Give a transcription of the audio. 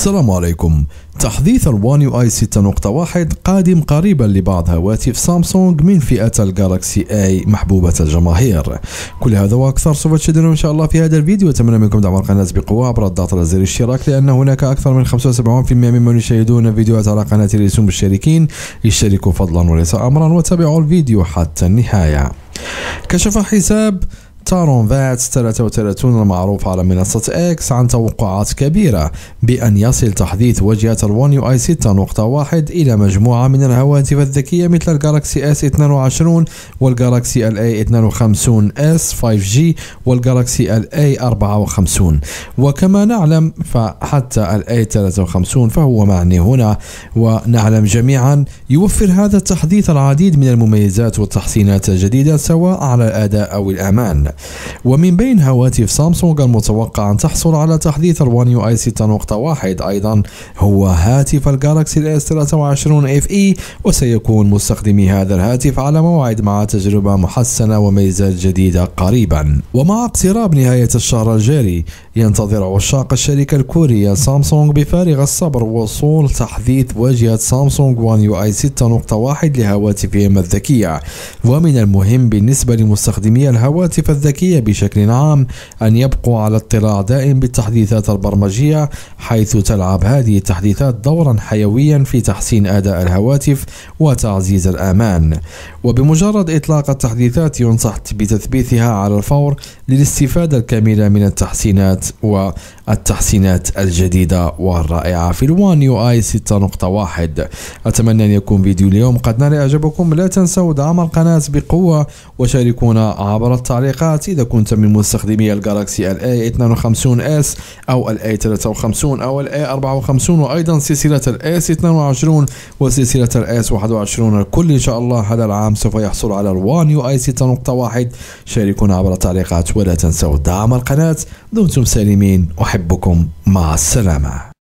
السلام عليكم. تحديث ال One UI 6.1 قادم قريبا لبعض هواتف سامسونج من فئة ال Galaxy A محبوبة الجماهير. كل هذا وأكثر سوف تشاهدونه إن شاء الله في هذا الفيديو. أتمنى منكم دعم القناة بقوة عبر الضغط على زر الاشتراك لأن هناك أكثر من 75% ممن يشاهدون فيديوهات على القناة ليسوا مشتركين اشتركوا فضلا وليس امرا وتابعوا الفيديو حتى النهاية. كشف حساب Tarun Vats 33 المعروف على منصة إكس عن توقعات كبيرة بأن يصل تحديث واجهة ال One UI 6.1 إلى مجموعة من الهواتف الذكية مثل ال Galaxy S 22 وال Galaxy ال A 52 S 5G والجالكسي الاي 54 وكما نعلم فحتى ال A 53 فهو معني هنا ونعلم جميعا يوفر هذا التحديث العديد من المميزات والتحسينات الجديدة سواء على الأداء أو الأمان. ومن بين هواتف سامسونج المتوقع أن تحصل على تحديث ال One UI 6.1 أيضا هو هاتف ال Galaxy ال S 23 FE وسيكون مستخدمي هذا الهاتف على موعد مع تجربة محسنة وميزات جديدة قريبا. ومع اقتراب نهاية الشهر الجاري ينتظر عشاق الشركة الكورية سامسونج بفارغ الصبر وصول تحديث واجهة سامسونج One UI 6.1 لهواتفهم الذكية. ومن المهم بالنسبة لمستخدمي الهواتف الذكية بشكل عام أن يبقوا على اطلاع دائم بالتحديثات البرمجية حيث تلعب هذه التحديثات دورا حيويا في تحسين أداء الهواتف وتعزيز الأمان. وبمجرد إطلاق التحديثات ينصح بتثبيتها على الفور للاستفادة الكاملة من التحسينات والتحسينات الجديدة والرائعة. في الوان يو آي 6.1 أتمنى أن يكون فيديو اليوم قد نال إعجابكم. لا تنسوا دعم القناة بقوة وشاركونا عبر التعليقات. إذا كنت من مستخدمي ال Galaxy ال A 52 S أو ال A 53 أو ال A 54 وأيضا سلسلة ال S 22 وسلسلة ال S 21 الكل إن شاء الله هذا العام سوف يحصل على ال One UI 6.1 شاركونا عبر التعليقات ولا تنسوا دعم القناة دمتم سالمين أحبكم مع السلامة.